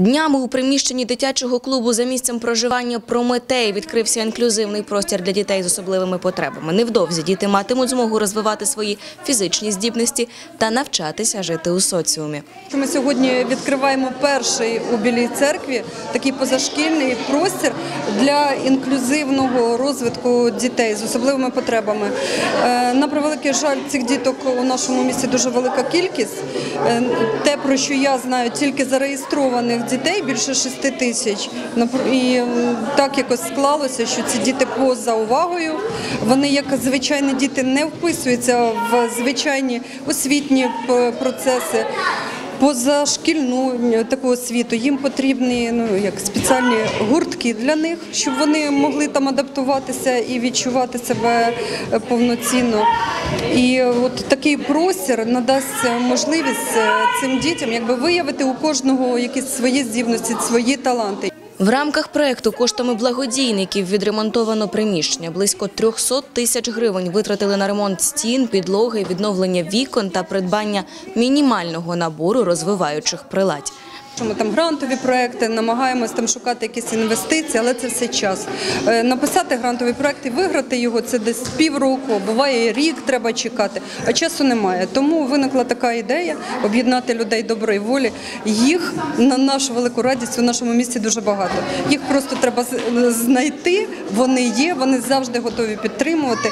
Днями у приміщенні дитячого клубу за місцем проживання Прометей відкрився інклюзивний простір для дітей з особливими потребами. Невдовзі діти матимуть змогу розвивати свої фізичні здібності та навчатися жити у соціумі. Ми сьогодні відкриваємо перший у Білій церкві такий позашкільний простір для інклюзивного розвитку дітей з особливими потребами. Е, На превеликий жаль, цих діток у нашому місті дуже велика кількість. Е, Те, про що я знаю, тільки зареєстрованих дітей більше 6 тисяч. І е, так якось склалося, що ці діти поза увагою. Вони, як звичайні діти, не вписуються в звичайні освітні процеси. Позашкільну е, таку освіту їм потрібні ну як спеціальні гуртки для них, щоб вони могли там адаптуватися і відчувати себе е, повноцінно. І е, от такий простір надасть можливість цим дітям якби виявити у кожного якісь свої здібності, свої таланти. В рамках проекту коштами благодійників відремонтовано приміщення. Близько 300 тисяч гривень витратили на ремонт стін, підлоги, відновлення вікон та придбання мінімального набору розвиваючих приладь. Ми там грантові проекти, намагаємось там шукати якісь інвестиції, але це все час. Е, Написати грантовий проект і виграти його це десь півроку, буває і рік треба чекати, а часу немає. Тому виникла така ідея об'єднати людей доброї волі. Їх на нашу велику радість у нашому місті дуже багато. Їх просто треба знайти. Вони є, вони завжди готові підтримувати.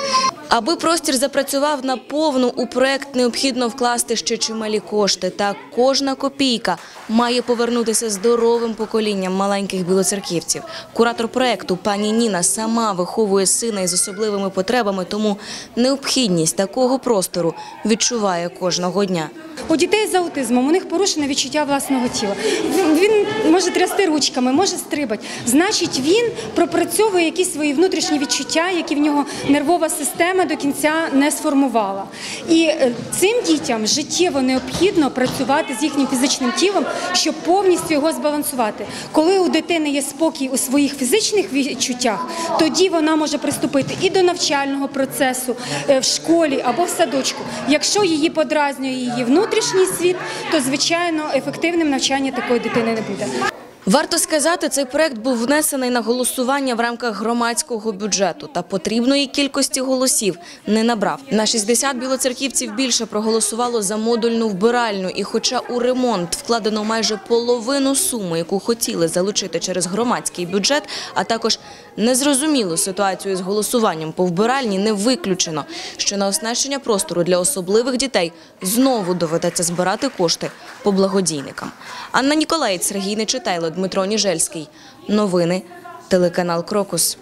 Аби простір запрацював наповну, у проект необхідно вкласти ще чималі кошти. Та кожна копійка має повернутися здоровим поколінням маленьких білоцерківців. Куратор проекту пані Ніна сама виховує сина із особливими потребами, тому необхідність такого простору відчуває кожного дня. У дітей з аутизмом у них порушене відчуття власного тіла. Він, може трясти ручками, може стрибати. Значить, він пропрацьовує якісь свої внутрішні відчуття, які в нього нервова система до кінця не сформувала. І е, цим дітям життєво необхідно працювати з їхнім фізичним тілом, щоб повністю його збалансувати. Коли у дитини є спокій у своїх фізичних відчуттях, тоді вона може приступити і до навчального процесу е, в школі або в садочку. Якщо її подразнює її внутрішній світ, то звичайно ефективним навчання такої дитини не буде. Варто сказати, цей проект був внесений на голосування в рамках громадського бюджету та потрібної кількості голосів не набрав. На 60 білоцерківців більше проголосувало за модульну вбиральню. І хоча у ремонт вкладено майже половину суми, яку хотіли залучити через громадський бюджет, а також незрозумілу ситуацію з голосуванням по вбиральні, не виключено, що на оснащення простору для особливих дітей знову доведеться збирати кошти по благодійникам. Анна Ніколаєць, Сергій Нечитайло, Дмитро Ніжельський. Новини. Телеканал Крокус.